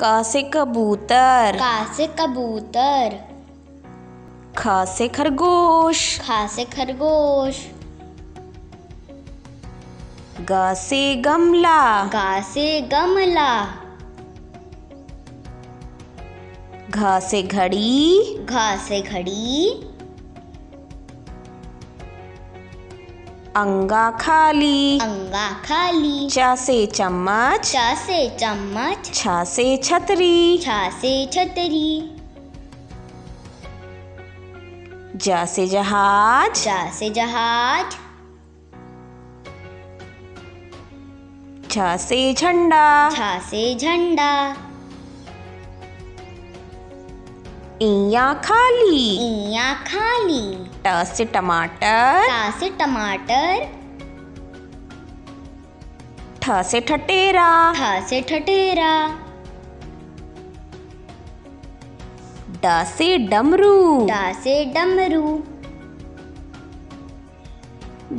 का से कबूतर। का से कबूतर। खासे से खरगोश। खा से खरगोश। गासे से गमला। गा से गमला। घासे से घड़ी। घासे घड़ी। अंगा खाली अंगा खाली चा से चम्मच चा से चम्मच छा से छतरी छा से छतरी जा से जहाज़ जा से जहाज़ झा से झंडा छा से झंडा इया खाली। इया खाली। ट से टमाटर। टा से टमाटर। ठ से ठटेरा। ठा से ठठेरा ड से डमरू। डा से डमरू।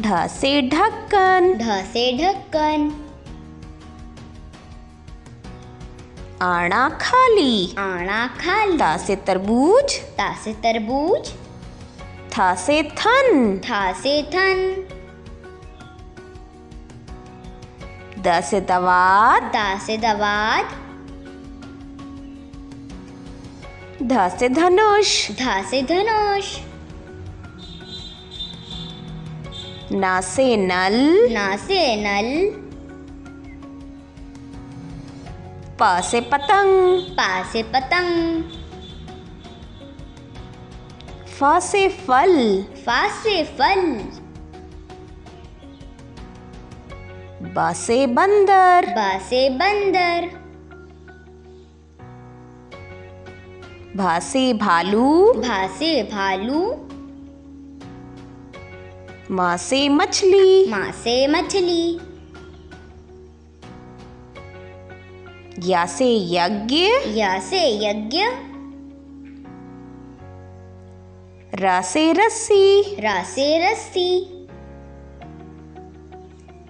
ढ से ढक्कन। ढ से ढक्कन। आना खाली। आना खाली। ता से तरबूज। ता से तरबूज। था से थन। था से थन। द से दवात दा से दवात ध से धनुष। धा से धनुष। ना से नल। ना से नल। प से पतंग। पा से पतंग। फ से फल। फा से फल। ब से बंदर। बा से बंदर। भा से भालू। भा से भालू। माँ से मछली। माँ से मछली। या से यज्ञ या से यज्ञ रा से रस्सी रा से रस्सी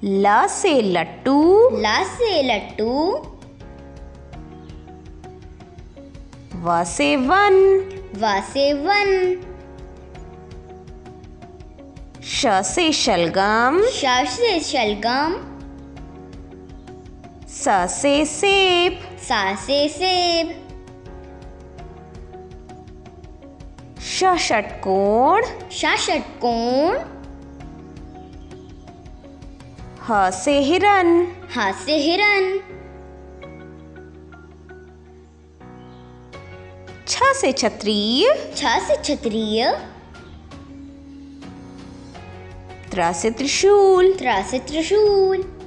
ल से लट्टू ला से लट्टू व से वन वा से वन श से शलगम शा से शलगम स से सेब। सा से सेब। श षटकोण शा षटकोण ह से हिरन। हा से हिरन। छ से क्षत्रिय। छा से क्षत्रिय। त्र से त्रिशूल। त्रा से त्रिशूल।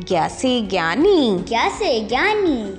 ज्ञा से ज्ञानी। ज्ञा से ज्ञानी।